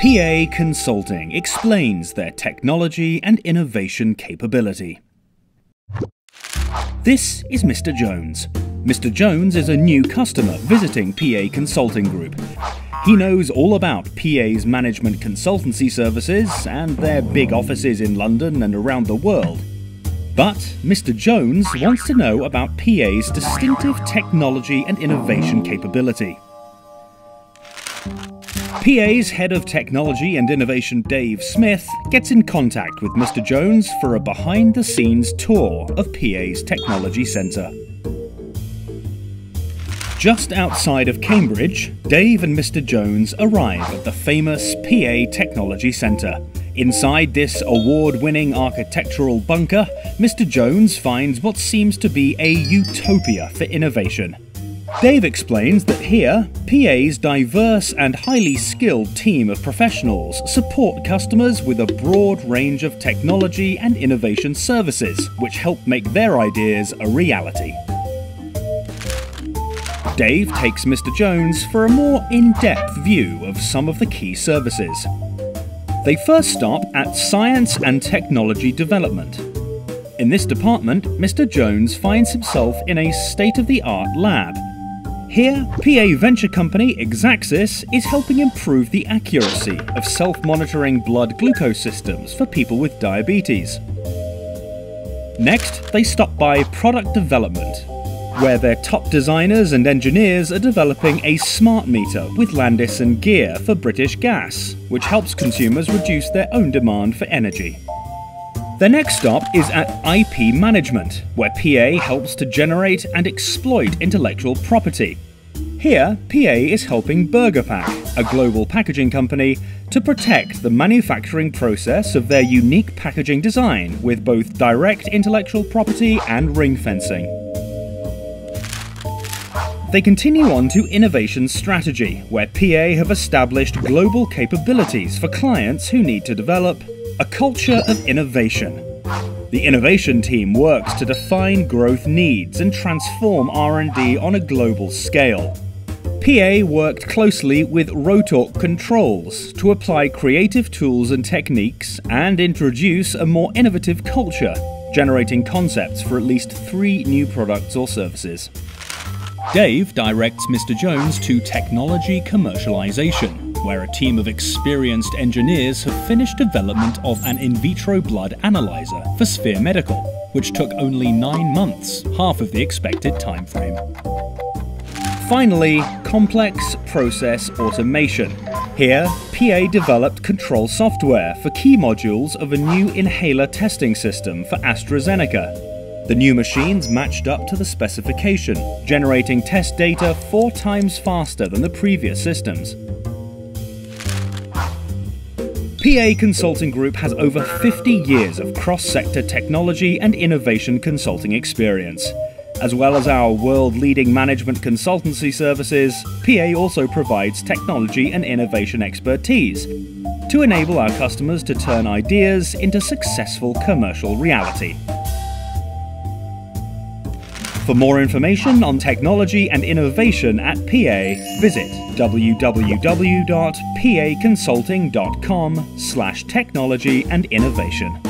PA Consulting explains their technology and innovation capability. This is Mr. Jones. Mr. Jones is a new customer visiting PA Consulting Group. He knows all about PA's management consultancy services and their big offices in London and around the world. But Mr. Jones wants to know about PA's distinctive technology and innovation capability. PA's head of technology and innovation, Dave Smith, gets in contact with Mr. Jones for a behind the scenes tour of PA's technology centre. Just outside of Cambridge, Dave and Mr. Jones arrive at the famous PA Technology Centre. Inside this award winning architectural bunker, Mr. Jones finds what seems to be a utopia for innovation. Dave explains that here, PA's diverse and highly skilled team of professionals support customers with a broad range of technology and innovation services, which help make their ideas a reality. Dave takes Mr. Jones for a more in depth view of some of the key services. They first stop at Science and Technology Development. In this department, Mr. Jones finds himself in a state of the art lab here, PA venture company Exacxis is helping improve the accuracy of self monitoring blood glucose systems for people with diabetes. Next, they stop by product development, where their top designers and engineers are developing a smart meter with Landis and Gyr for British Gas, which helps consumers reduce their own demand for energy. Their next stop is at IP Management, where PA helps to generate and exploit intellectual property. Here, PA is helping Burgopak, a global packaging company, to protect the manufacturing process of their unique packaging design with both direct intellectual property and ring fencing. They continue on to innovation strategy, where PA have established global capabilities for clients who need to develop a culture of innovation. The innovation team works to define growth needs and transform R&D on a global scale. PA worked closely with Rotork Controls to apply creative tools and techniques and introduce a more innovative culture, generating concepts for at least three new products or services. Dave directs Mr. Jones to technology commercialization, where a team of experienced engineers have finished development of an in vitro blood analyzer for Sphere Medical, which took only nine months, half of the expected timeframe. Finally, complex process automation. Here, PA developed control software for key modules of a new inhaler testing system for AstraZeneca. The new machines matched up to the specification, generating test data four times faster than the previous systems. PA Consulting Group has over 50 years of cross sector technology and innovation consulting experience. As well as our world leading management consultancy services, PA also provides technology and innovation expertise to enable our customers to turn ideas into successful commercial reality. For more information on technology and innovation at PA, visit www.paconsulting.com slash technology and innovation.